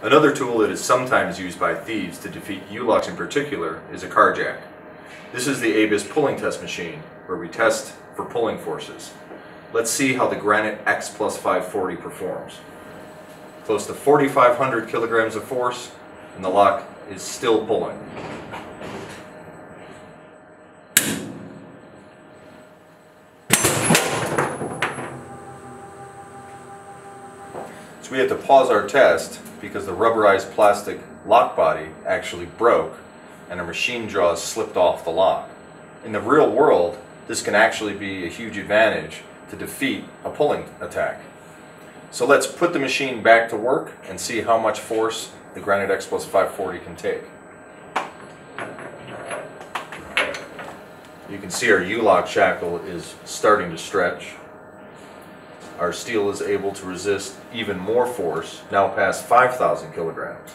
Another tool that is sometimes used by thieves to defeat U-locks in particular is a car jack. This is the ABUS pulling test machine where we test for pulling forces. Let's see how the Granite X Plus 540 performs. Close to 4,500 kilograms of force and the lock is still pulling. So we have to pause our test because the rubberized plastic lock body actually broke and our machine jaws slipped off the lock. In the real world, this can actually be a huge advantage to defeat a pulling attack. So let's put the machine back to work and see how much force the Granite X Plus 540 can take. You can see our U-lock shackle is starting to stretch our steel is able to resist even more force, now past 5,000 kilograms.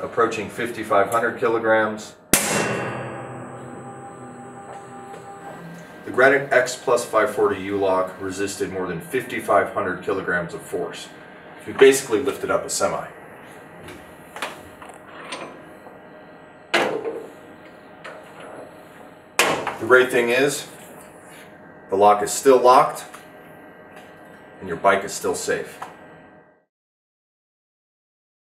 Approaching 5,500 kilograms. The Granite X Plus 540 U-Lock resisted more than 5,500 kilograms of force. We basically lifted up a semi. The great thing is, the lock is still locked and your bike is still safe.